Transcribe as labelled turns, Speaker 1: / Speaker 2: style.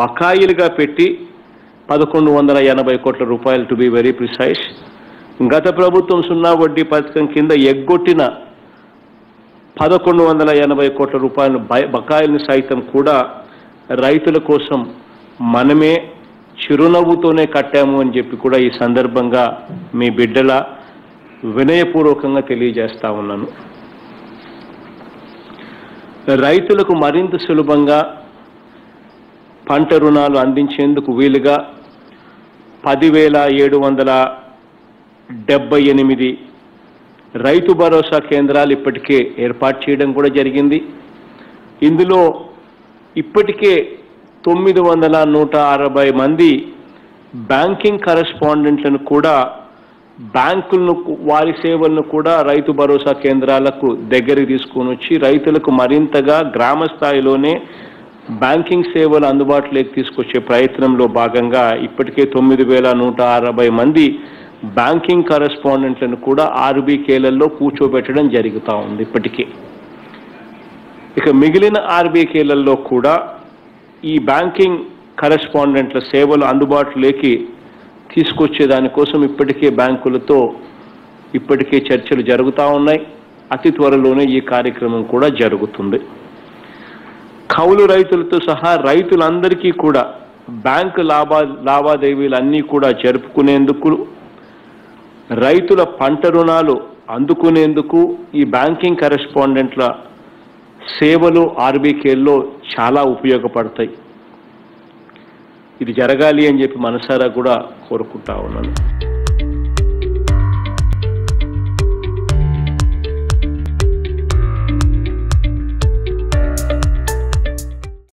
Speaker 1: బకాయిలుగా పెట్టి పదకొండు వందల ఎనభై కోట్ల రూపాయలు టు బి వెరీ ప్రిసైజ్ గత ప్రభుత్వం సున్నా వడ్డీ పథకం కింద ఎగ్గొట్టిన పదకొండు వందల ఎనభై కోట్ల రూపాయలను బై- బకాయిలను సైతం కూడా రైతుల కోసం మనమే చిరునవ్వుతోనే కట్టాము అని చెప్పి కూడా ఈ సందర్భంగా మీ బిడ్డల వినయపూర్వకంగా తెలియజేస్తా ఉన్నాను. రైతులకు మరింత సులభంగా పంట రుణాలు అందించేందుకు వీలుగా పదివేల ఏడు వందల డెబ్బై ఎనిమిది రైతు భరోసా కేంద్రాలు ఇప్పటికే ఏర్పాటు చేయడం కూడా జరిగింది. ఇందులో ఇప్పటికే తొమ్మిది వందల నూట అరవై మంది బ్యాంకింగ్ కరెస్పాండెంట్లను కూడా బ్యాంకులను వారి సేవలను కూడా రైతు భరోసా కేంద్రాలకు దగ్గరికి తీసుకొని వచ్చి రైతులకు మరింతగా గ్రామ స్థాయిలోనే బ్యాంకింగ్ సేవలు అందుబాటులోకి తీసుకొచ్చే ప్రయత్నంలో భాగంగా ఇప్పటికే తొమ్మిది వేల నూట అరవై మంది బ్యాంకింగ్ కరెస్పాండెంట్లను కూడా ఆర్బీకేలలో కూర్చోబెట్టడం జరుగుతూ ఉంది ఇప్పటికే. ఇక మిగిలిన ఆర్బీకేలలో కూడా ఈ బ్యాంకింగ్ కరెస్పాండెంట్ల సేవలు అందుబాటులోకి తీసుకొచ్చే దానికోసం ఇప్పటికే బ్యాంకులతో ఇప్పటికే చర్చలు జరుగుతూ ఉన్నాయి. అతి త్వరలోనే ఈ కార్యక్రమం కూడా జరుగుతుంది. కౌలు రైతులతో సహా రైతులందరికీ కూడా బ్యాంకు లాభా లావాదేవీలు అన్నీ కూడా జరుపుకునేందుకు రైతుల పంట రుణాలు అందుకునేందుకు ఈ బ్యాంకింగ్ కరెస్పాండెంట్ల సేవలు ఆర్బీకేల్లో చాలా ఉపయోగపడతాయి. ఇది జరగాలి అని చెప్పి మనసారా కూడా కోరుకుంటా ఉన్నాను.